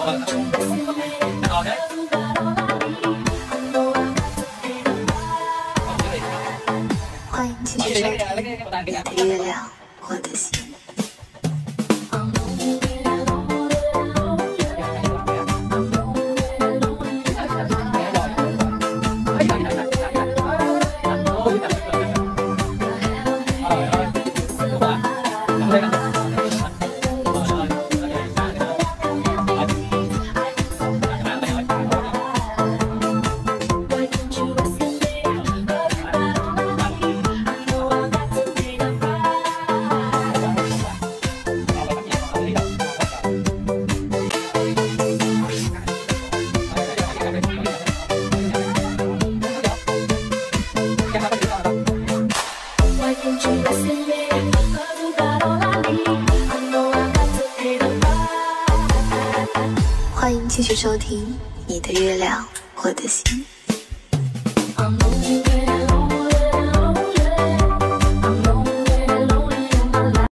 欢迎继续收听《你的月亮，我的心》。欢迎继续收听《你的月亮，我的心》。